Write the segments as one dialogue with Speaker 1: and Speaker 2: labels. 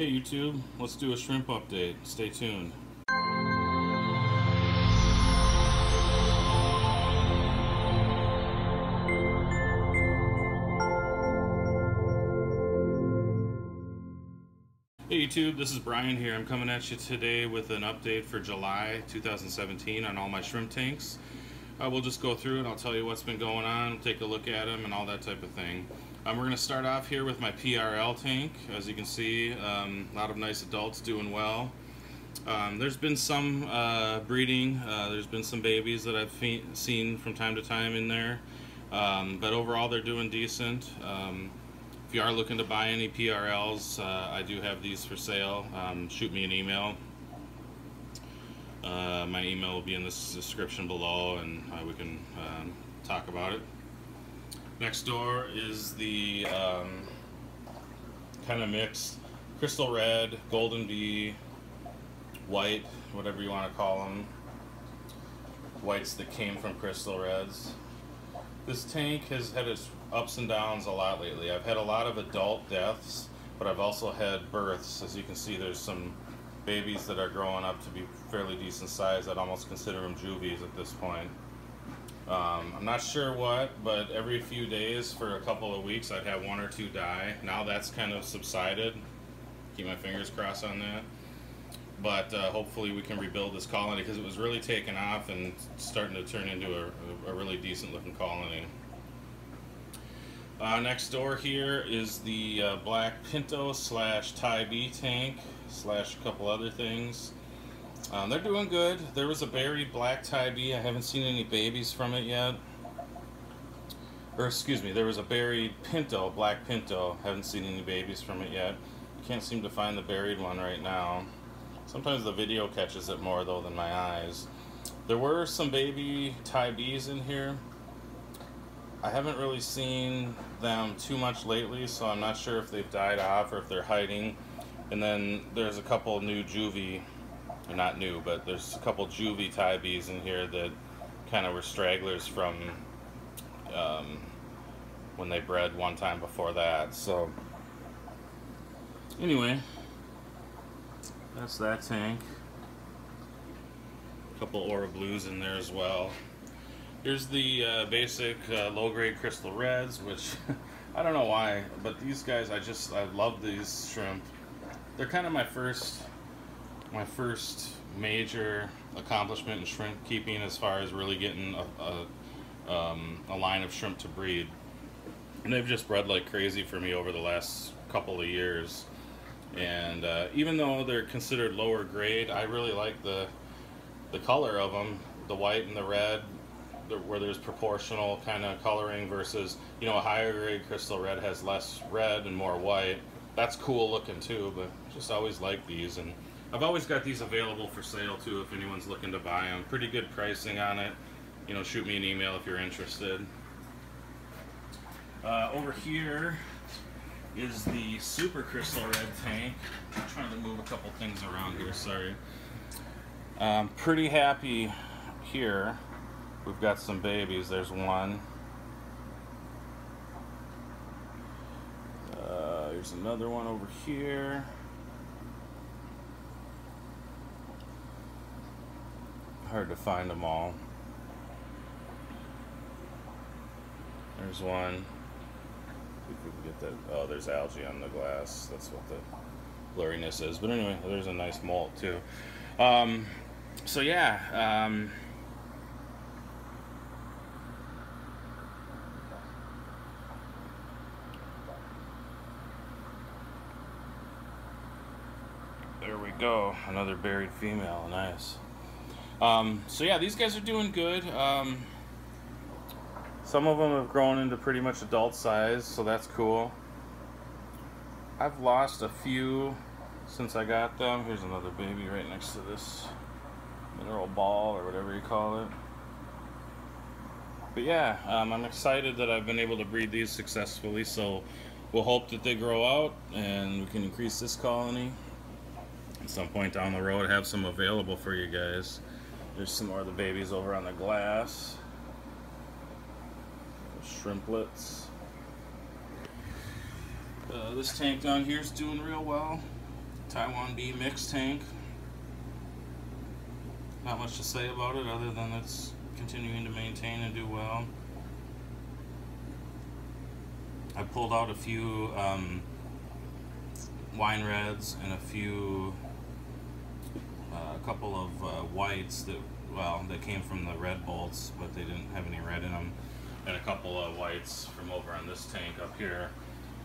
Speaker 1: Hey YouTube, let's do a shrimp update. Stay tuned. Hey YouTube, this is Brian here. I'm coming at you today with an update for July 2017 on all my shrimp tanks. Uh, we'll just go through and I'll tell you what's been going on, take a look at them and all that type of thing. Um, we're going to start off here with my PRL tank. As you can see, um, a lot of nice adults doing well. Um, there's been some uh, breeding, uh, there's been some babies that I've seen from time to time in there, um, but overall they're doing decent. Um, if you are looking to buy any PRLs, uh, I do have these for sale. Um, shoot me an email. Uh, my email will be in the description below and uh, we can um, talk about it. Next door is the um, kind of mixed crystal red, golden bee, white, whatever you want to call them. Whites that came from crystal reds. This tank has had its ups and downs a lot lately. I've had a lot of adult deaths, but I've also had births. As you can see, there's some babies that are growing up to be fairly decent size. I'd almost consider them juvies at this point. Um, I'm not sure what, but every few days for a couple of weeks I'd have one or two die. Now that's kind of subsided. Keep my fingers crossed on that. But uh, hopefully we can rebuild this colony because it was really taking off and starting to turn into a, a really decent looking colony. Uh, next door here is the uh, Black Pinto slash bee tank slash a couple other things. Um, they're doing good. There was a berried black bee. I haven't seen any babies from it yet. Or excuse me, there was a berried Pinto, black Pinto. Haven't seen any babies from it yet. Can't seem to find the berried one right now. Sometimes the video catches it more though than my eyes. There were some baby bees in here. I haven't really seen them too much lately, so I'm not sure if they've died off or if they're hiding. And then there's a couple new juvie not new, but there's a couple juvie Thai bees in here that kind of were stragglers from um, when they bred one time before that. So anyway, that's that tank. A couple Aura Blues in there as well. Here's the uh, basic uh, low-grade crystal reds, which I don't know why, but these guys, I just, I love these shrimp. They're kind of my first my first major accomplishment in shrimp keeping as far as really getting a, a, um, a line of shrimp to breed. And they've just bred like crazy for me over the last couple of years. And uh, even though they're considered lower grade, I really like the the color of them, the white and the red, where there's proportional kind of coloring versus, you know, a higher grade crystal red has less red and more white. That's cool looking too, but just always like these. and I've always got these available for sale too if anyone's looking to buy them. Pretty good pricing on it. You know, shoot me an email if you're interested. Uh, over here is the Super Crystal Red tank. I'm trying to move a couple things around here, sorry. I'm pretty happy here. We've got some babies. There's one. Uh, there's another one over here. hard to find them all. There's one. See if we can get that. Oh, there's algae on the glass. That's what the blurriness is. But anyway, there's a nice molt too. Um, so yeah. Um, there we go. Another berried female. Nice. Um, so yeah, these guys are doing good. Um, some of them have grown into pretty much adult size, so that's cool. I've lost a few since I got them. Here's another baby right next to this mineral ball or whatever you call it. But yeah, um, I'm excited that I've been able to breed these successfully, so we'll hope that they grow out and we can increase this colony. Some point down the road, have some available for you guys. There's some more of the babies over on the glass. Shrimplets. Uh, this tank down here is doing real well. Taiwan Bee mixed tank. Not much to say about it other than it's continuing to maintain and do well. I pulled out a few um, wine reds and a few, a couple of uh, whites that, well, that came from the red bolts, but they didn't have any red in them, and a couple of whites from over on this tank up here,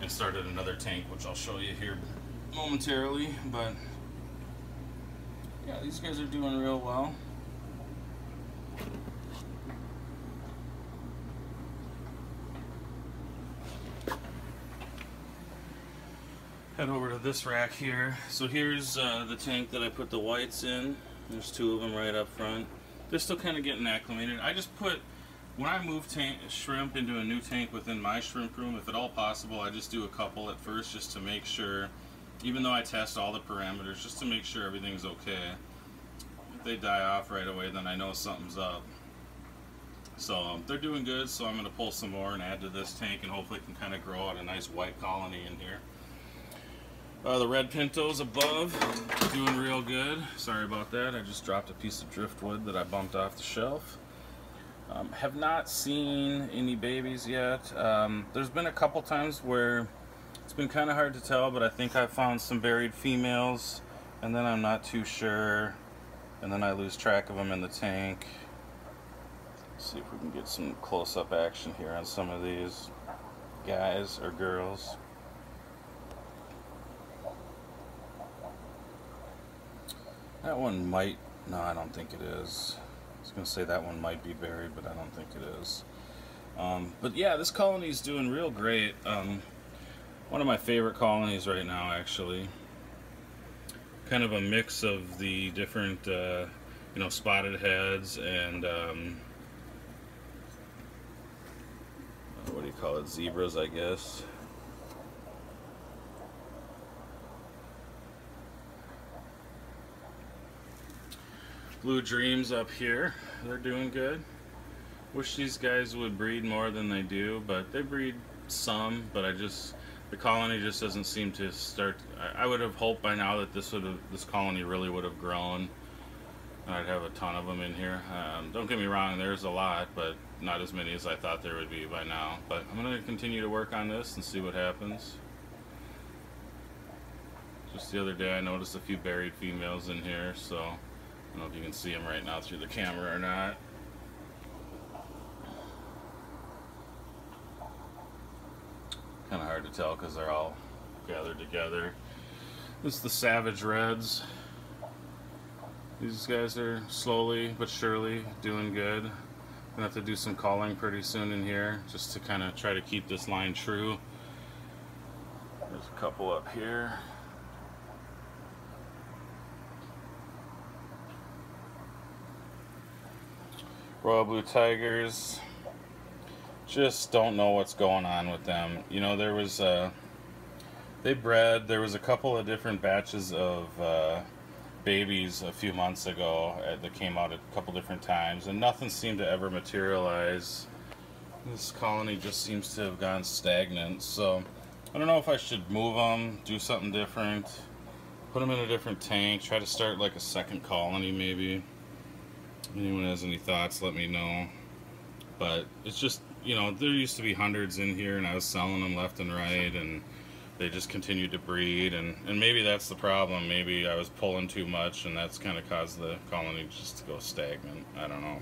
Speaker 1: and started another tank, which I'll show you here momentarily, but yeah, these guys are doing real well. Head over to this rack here. So here's uh, the tank that I put the whites in. There's two of them right up front. They're still kind of getting acclimated. I just put, when I move tank, shrimp into a new tank within my shrimp room, if at all possible, I just do a couple at first just to make sure, even though I test all the parameters, just to make sure everything's okay. If they die off right away, then I know something's up. So um, they're doing good, so I'm going to pull some more and add to this tank and hopefully can kind of grow out a nice white colony in here. Uh, the red pintos above, doing real good. Sorry about that, I just dropped a piece of driftwood that I bumped off the shelf. Um, have not seen any babies yet. Um, there's been a couple times where it's been kind of hard to tell, but I think I found some berried females, and then I'm not too sure, and then I lose track of them in the tank. Let's see if we can get some close-up action here on some of these guys or girls. That one might, no, I don't think it is. I was going to say that one might be berried, but I don't think it is. Um, but yeah, this colony is doing real great. Um, one of my favorite colonies right now, actually. Kind of a mix of the different, uh, you know, spotted heads and, um, what do you call it, zebras, I guess. Blue Dreams up here. They're doing good. Wish these guys would breed more than they do, but they breed some, but I just, the colony just doesn't seem to start, I, I would have hoped by now that this would have, this colony really would have grown. And I'd have a ton of them in here. Um, don't get me wrong, there's a lot, but not as many as I thought there would be by now. But I'm going to continue to work on this and see what happens. Just the other day I noticed a few berried females in here, so don't know if you can see them right now through the camera or not. Kind of hard to tell because they're all gathered together. This is the Savage Reds. These guys are slowly but surely doing good. Gonna have to do some culling pretty soon in here just to kind of try to keep this line true. There's a couple up here. Royal Blue Tigers. Just don't know what's going on with them. You know, there was, uh, they bred, there was a couple of different batches of uh, babies a few months ago uh, that came out a couple different times, and nothing seemed to ever materialize. This colony just seems to have gone stagnant, so I don't know if I should move them, do something different, put them in a different tank, try to start like a second colony maybe anyone has any thoughts, let me know. But it's just, you know, there used to be hundreds in here, and I was selling them left and right, and they just continued to breed, and, and maybe that's the problem. Maybe I was pulling too much, and that's kind of caused the colony just to go stagnant. I don't know.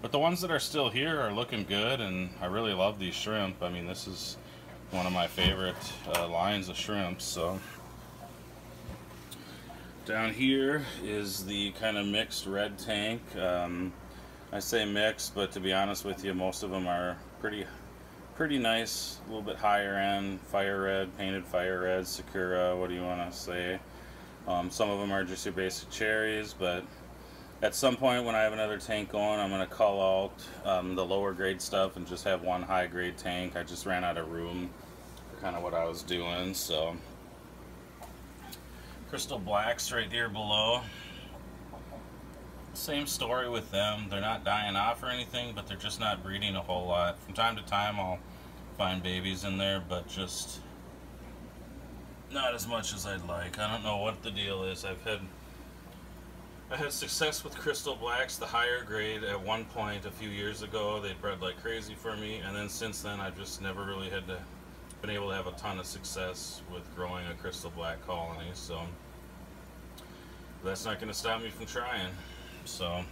Speaker 1: But the ones that are still here are looking good, and I really love these shrimp. I mean, this is one of my favorite uh, lines of shrimp, so... Down here is the kind of mixed red tank. Um, I say mixed, but to be honest with you, most of them are pretty pretty nice, a little bit higher end, fire red, painted fire red, Sakura, what do you want to say? Um, some of them are just your basic cherries, but at some point when I have another tank going, I'm going to cull out um, the lower grade stuff and just have one high grade tank. I just ran out of room for kind of what I was doing, so... Crystal Blacks right here below. Same story with them. They're not dying off or anything, but they're just not breeding a whole lot. From time to time, I'll find babies in there, but just not as much as I'd like. I don't know what the deal is. I've had I had success with crystal blacks, the higher grade. At one point a few years ago, they bred like crazy for me, and then since then I've just never really had to been able to have a ton of success with growing a crystal black colony. So that's not going to stop me from trying. So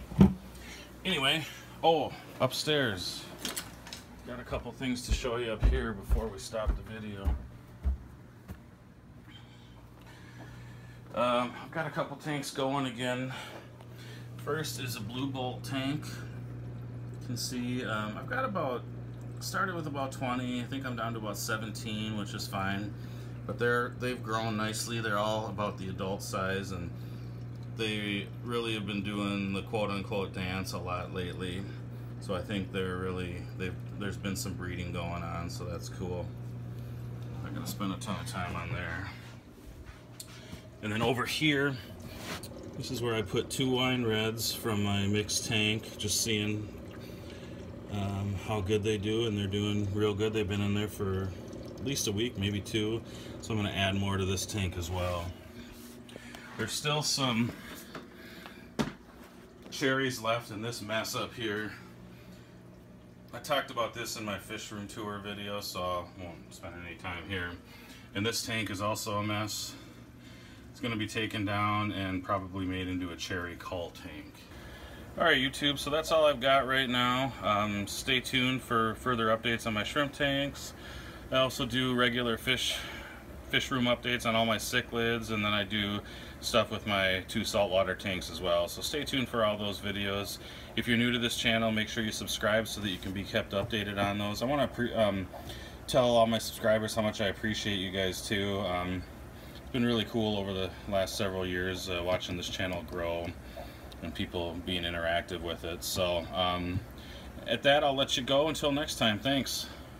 Speaker 1: anyway, oh upstairs, got a couple things to show you up here before we stop the video. Um, I've got a couple tanks going again. First is a blue bolt tank. You can see um, I've got about, started with about 20, I think I'm down to about 17, which is fine. But they're, they've grown nicely, they're all about the adult size and they really have been doing the quote-unquote dance a lot lately. So I think they're really, they've, there's been some breeding going on, so that's cool. I'm gonna spend a ton of time on there. And then over here, this is where I put two wine reds from my mixed tank, just seeing um, how good they do, and they're doing real good. They've been in there for at least a week, maybe two, so I'm gonna add more to this tank as well. There's still some cherries left in this mess up here. I talked about this in my fish room tour video, so I won't spend any time here. And this tank is also a mess It's going to be taken down and probably made into a cherry cull tank. Alright YouTube, so that's all I've got right now. Um, stay tuned for further updates on my shrimp tanks. I also do regular fish fish room updates on all my cichlids and then I do stuff with my two saltwater tanks as well. So stay tuned for all those videos. If you're new to this channel, make sure you subscribe so that you can be kept updated on those. I want to um, tell all my subscribers how much I appreciate you guys too. Um, it's been really cool over the last several years uh, watching this channel grow and people being interactive with it. So um, at that, I'll let you go until next time. Thanks.